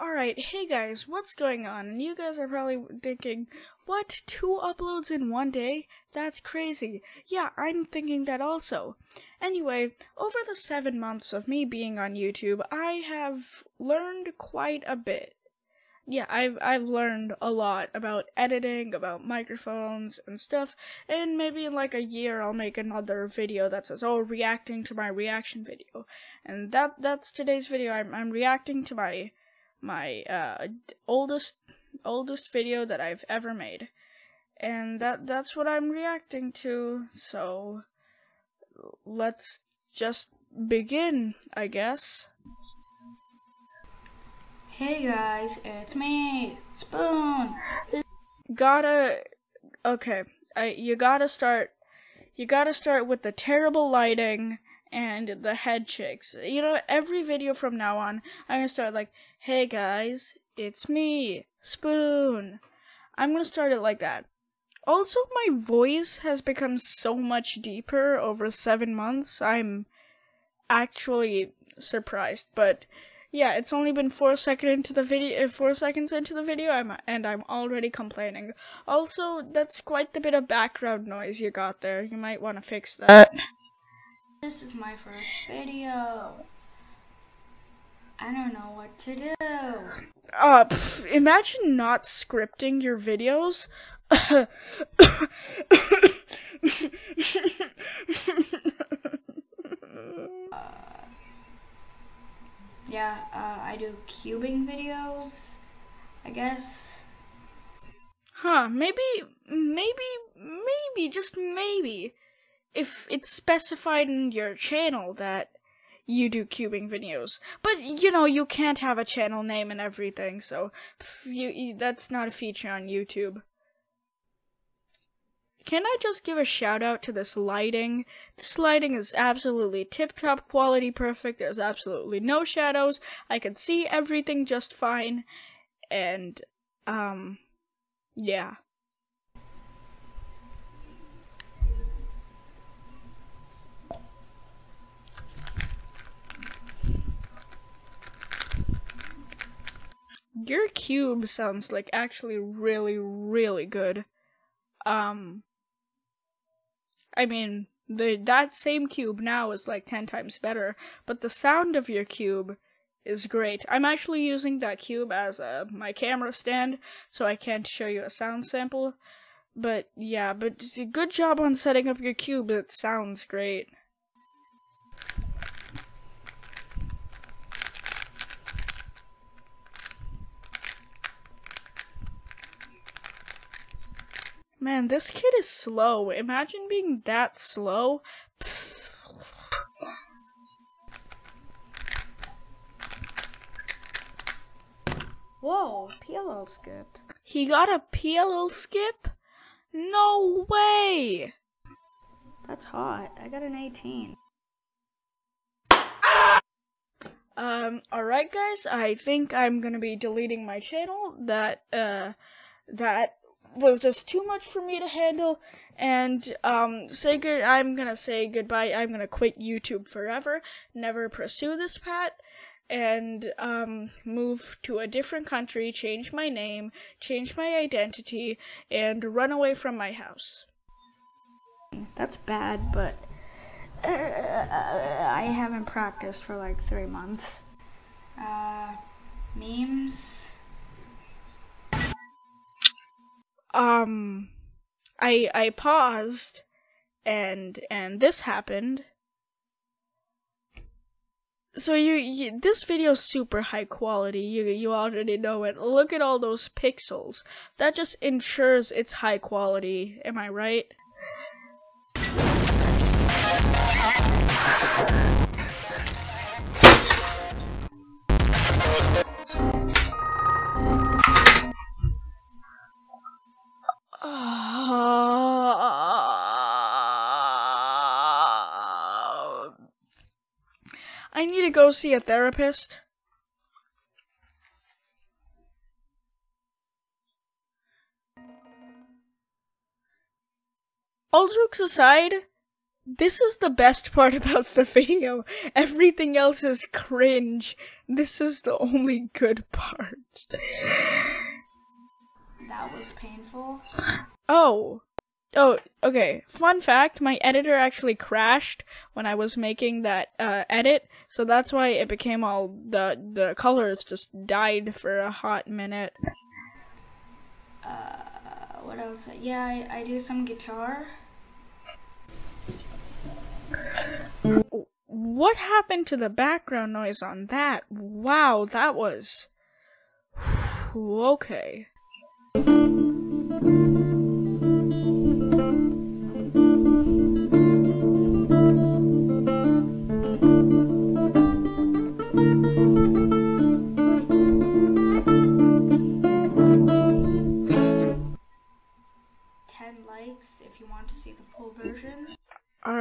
Alright, hey guys, what's going on? And you guys are probably thinking, what? Two uploads in one day? That's crazy. Yeah, I'm thinking that also. Anyway, over the seven months of me being on YouTube, I have learned quite a bit. Yeah, I've I've learned a lot about editing, about microphones and stuff, and maybe in like a year I'll make another video that says, "Oh, reacting to my reaction video," and that that's today's video. I'm I'm reacting to my my uh, oldest oldest video that I've ever made, and that that's what I'm reacting to. So let's just begin, I guess. Hey guys, it's me, Spoon. This Gotta okay. I you gotta start. You gotta start with the terrible lighting and the head shakes. You know, every video from now on, I'm gonna start like, "Hey guys, it's me, Spoon." I'm gonna start it like that. Also, my voice has become so much deeper over seven months. I'm actually surprised, but yeah, it's only been four seconds into the video. uh, Four seconds into the video, I'm and I'm already complaining. Also, that's quite the bit of background noise you got there. You might want to fix that. This is my first video. I don't know what to do. Uh, pff, imagine not scripting your videos. Yeah, uh, I do cubing videos, I guess. huh, maybe, maybe, maybe, just maybe, if it's specified in your channel that you do cubing videos. But, you know, you can't have a channel name and everything, so you, you that's not a feature on YouTube. Can I just give a shout out to this lighting? This lighting is absolutely tip top quality perfect. There's absolutely no shadows. I can see everything just fine. And, um, yeah. Your cube sounds like actually really, really good. Um, I mean, the that same cube now is like 10 times better, but the sound of your cube is great. I'm actually using that cube as a, my camera stand, so I can't show you a sound sample. But yeah, but good job on setting up your cube. It sounds great. Man, this kid is slow. Imagine being that slow. Whoa, PLL skip. He got a PLL skip? No way! That's hot. I got an 18. Um, alright guys, I think I'm gonna be deleting my channel. That, uh, that was just too much for me to handle. And, um, say good, I'm gonna say goodbye. I'm gonna quit YouTube forever, never pursue this path, and, um, move to a different country, change my name, change my identity, and run away from my house. That's bad, but uh, I haven't practiced for like three months. Uh, memes. Um i i paused and and this happened. So you, you this video's super high quality. You you already know it. Look at all those pixels. That just ensures it's high quality. Am i right I need to go see a therapist. All jokes aside, this is the best part about the video. Everything else is cringe. This is the only good part. That was painful. Oh. Oh, okay. Fun fact, my editor actually crashed when I was making that uh, edit, so that's why it became all the the colors just died for a hot minute. Uh, what else? Yeah, I, I do some guitar. What happened to the background noise on that? Wow, that was okay.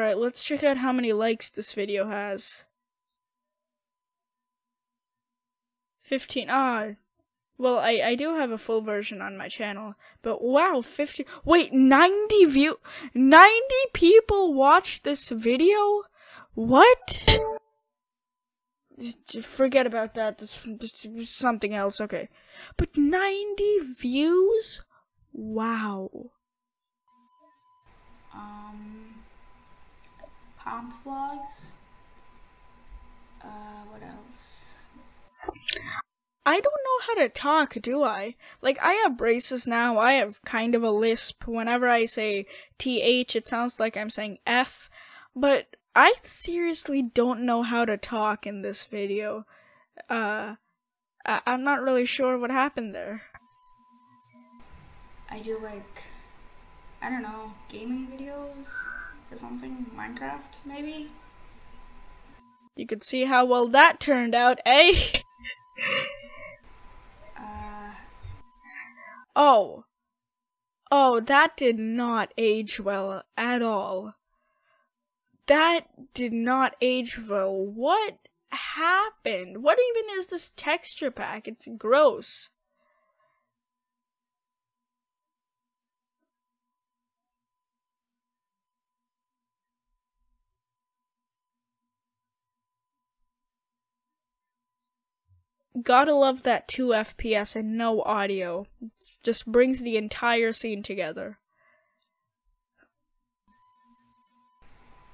Alright, let's check out how many likes this video has. 15. Ah. Well, I, I do have a full version on my channel. But wow, 50. Wait, 90 view. 90 people watched this video? What? Forget about that. This, this something else. Okay. But 90 views? Wow. Vlogs. Uh, what else? I don't know how to talk, do I? Like, I have braces now. I have kind of a lisp. Whenever I say TH, it sounds like I'm saying F. But I seriously don't know how to talk in this video. Uh, I- I'm not really sure what happened there. I do like, I don't know, gaming videos or something. Minecraft, maybe. You could see how well that turned out, eh? Uh, Oh. Oh, that did not age well at all. That did not age well. What happened? What even is this texture pack? It's gross. Gotta love that 2 FPS and no audio. It just brings the entire scene together.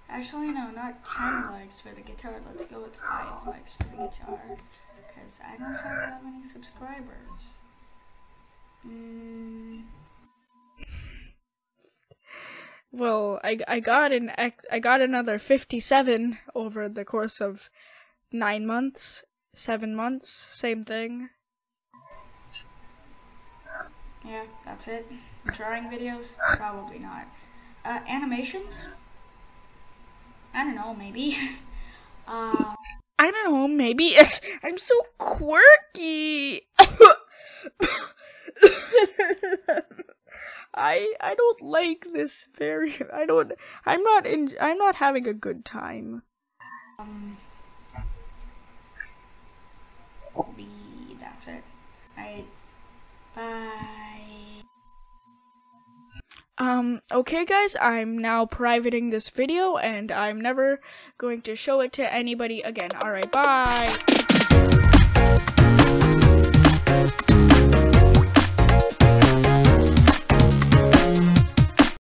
actually, no, not 10 likes for the guitar. Let's go with 5 likes for the guitar. Because I don't have that many subscribers. Mm, Well, I, I got an ex- I got another 57 over the course of 9 months, 7 months, same thing. yeah, that's it. Drawing videos? Probably not. Uh, animations? I don't know, maybe. uh, I don't know, maybe I'm so quirky. I I don't like this very I don't I'm not in I'm not having a good time. um, maybe that's it. Alright, bye. Um, okay guys, I'm now privating this video and I'm never going to show it to anybody again. Alright, bye!